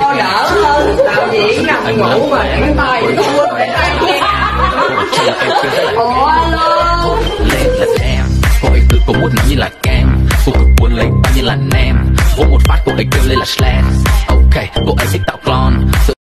cho đỡ hơn. Đạo diễn nằm ngủ mà cái tay tôi ủa alo lên là em cô cứ cũng muốn như là kem cô cứ cuốn lấy bao như là nem. Uống một phát cô ấy kêu lên là slam.